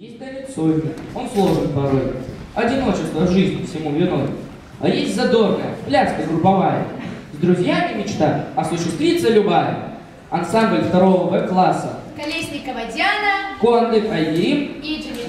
Есть Давид Сольник, он сложен порой. Одиночество жизни всему виной. А есть задорная, пляска групповая. С друзьями мечта а осуществится любая. Ансамбль второго Б-класса. Колесникова Диана. Кондык Айгерим. И Джули.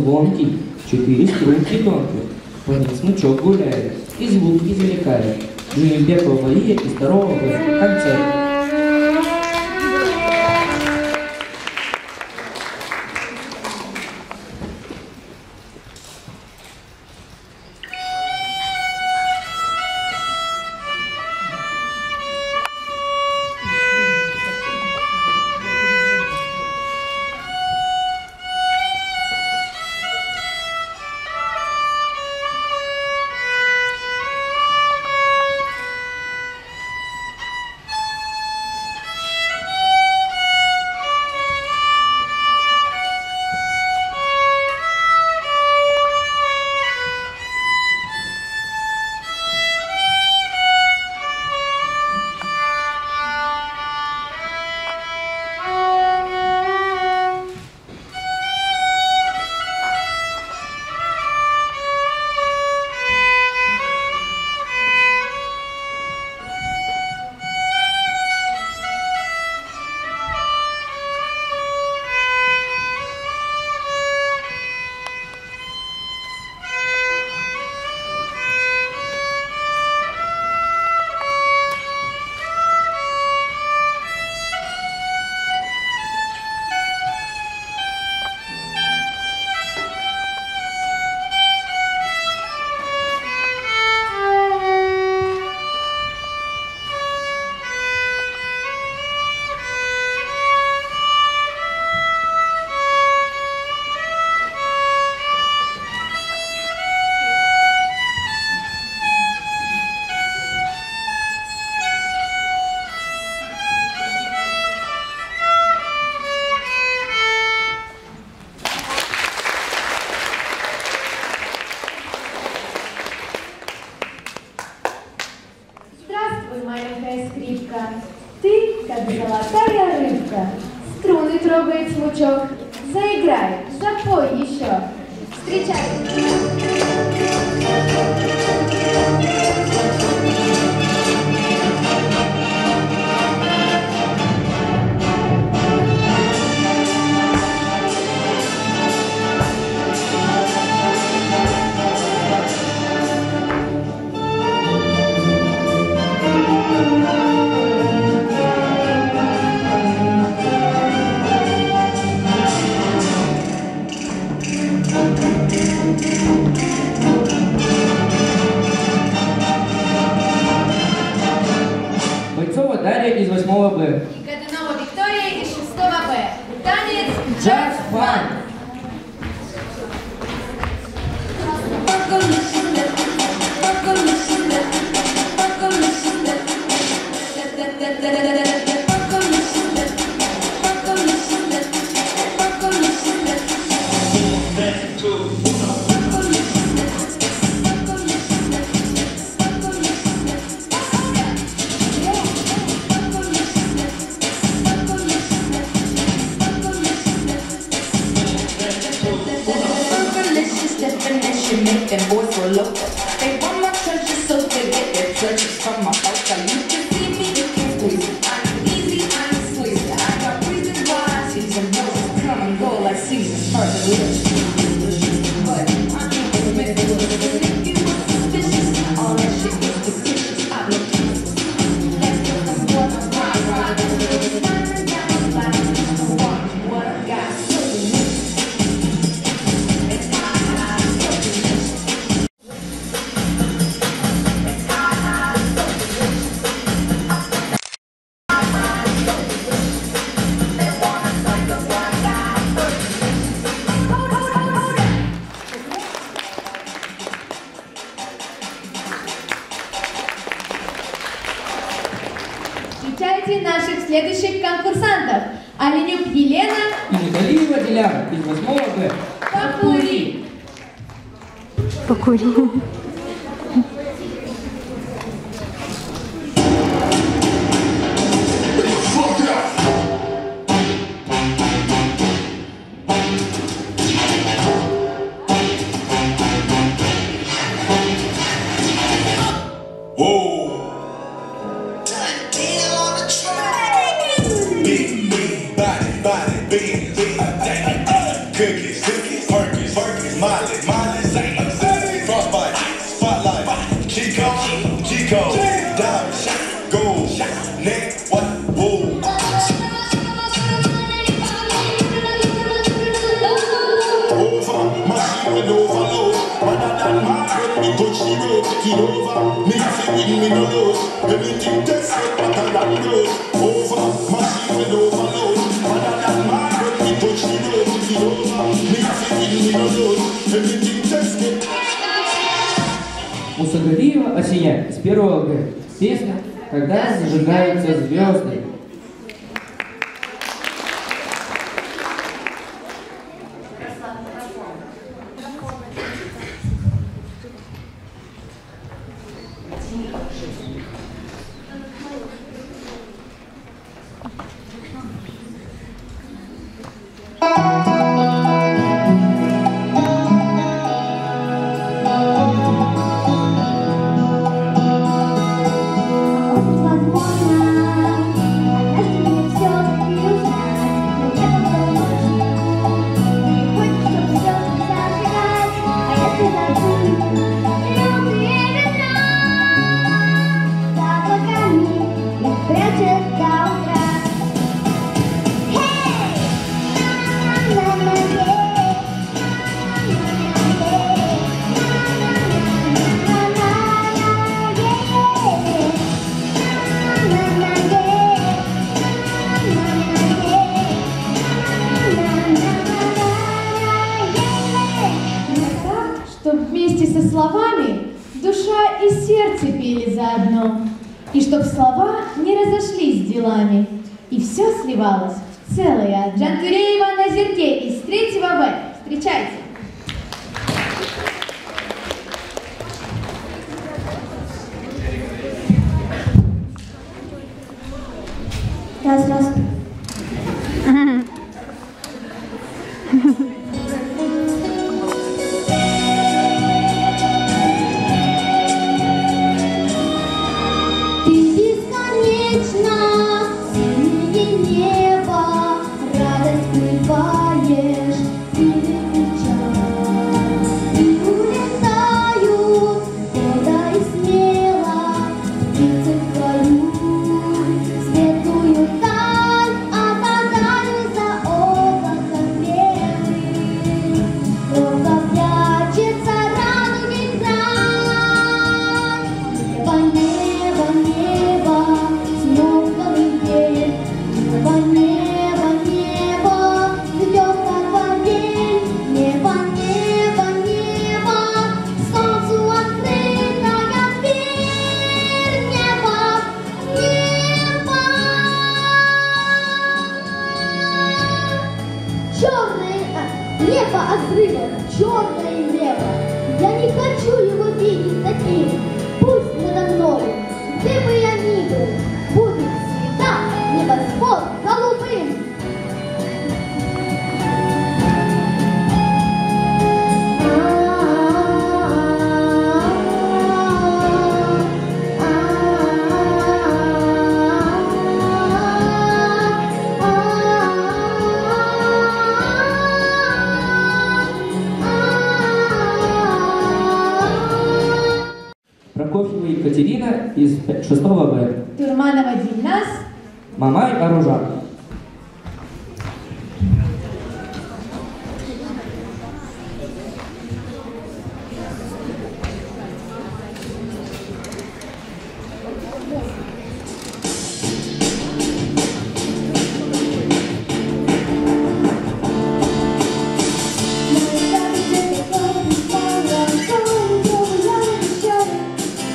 звонкий, четыре струнки тонкие. тонких, Пронит смычок гуляет, и звук извлекает, Джимбекова ну Мария и второго концерта. Оленюк Елена и Михалиева Диляра из 8 Покури! Покури. overload. Everything just set but I run low. Over, massive and overload. Rather than mad when we touch the road. The over, mixing in the road. Everything just get... Мусагалиева «Осеня» с первого Г. Песня «Когда зажигаются звезды». чтоб слова не разошлись с делами, и все сливалось в целое. Джантуреева на зерке из третьего в Встречайте! Раз, здравствуйте. черное, э, небо от взрыва, черное небо. Я не хочу его видеть таким, пусть надо мной, где бы я ни был, будет всегда небосвод. Екатерина из 6 Б. Турманова Дильназ, Мамай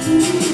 Оружак. А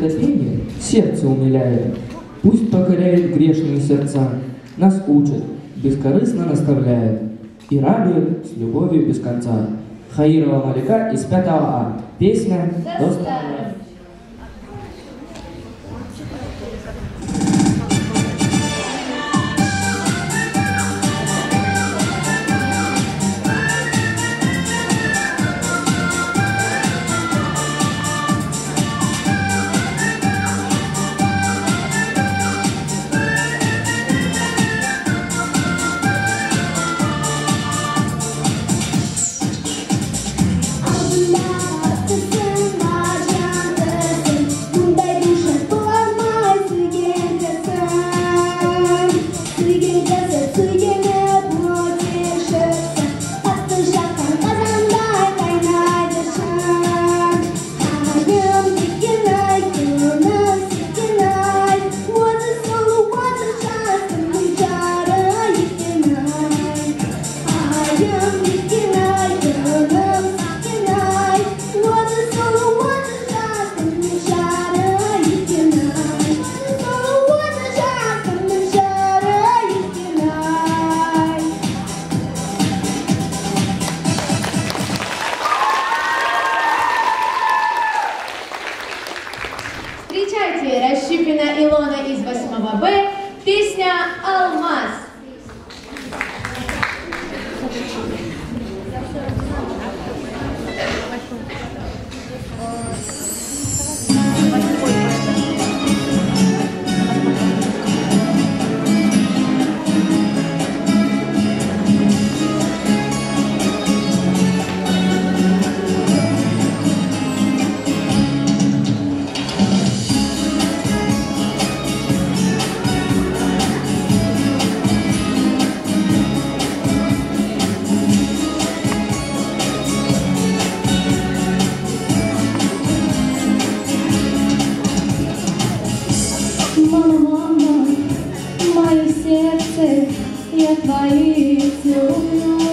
Пение сердце умиляет, пусть покоряет грешные сердца, нас учит, бескорыстно наставляет и радует с любовью без конца. Хаирова Малика из 5 А. Песня «До твои целую.